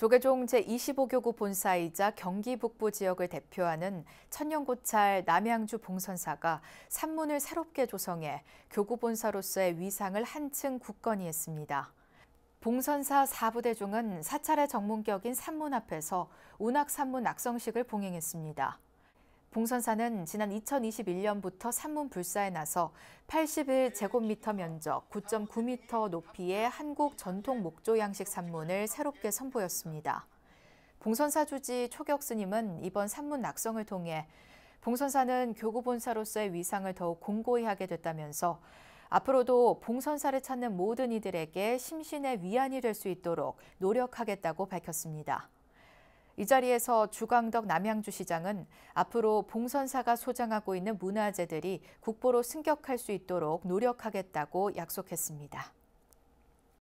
조계종 제25교구 본사이자 경기 북부 지역을 대표하는 천년고찰 남양주 봉선사가 산문을 새롭게 조성해 교구 본사로서의 위상을 한층 굳건히 했습니다. 봉선사 4부대중은 사찰의 정문격인 산문 앞에서 운학 산문 낙성식을 봉행했습니다. 봉선사는 지난 2021년부터 산문 불사에 나서 81제곱미터 면적 9.9m 높이의 한국 전통 목조 양식 산문을 새롭게 선보였습니다. 봉선사 주지 초격 스님은 이번 산문 낙성을 통해 봉선사는 교구 본사로서의 위상을 더욱 공고히 하게 됐다면서 앞으로도 봉선사를 찾는 모든 이들에게 심신의 위안이 될 수 있도록 노력하겠다고 밝혔습니다. 이 자리에서 주광덕 남양주시장은 앞으로 봉선사가 소장하고 있는 문화재들이 국보로 승격할 수 있도록 노력하겠다고 약속했습니다.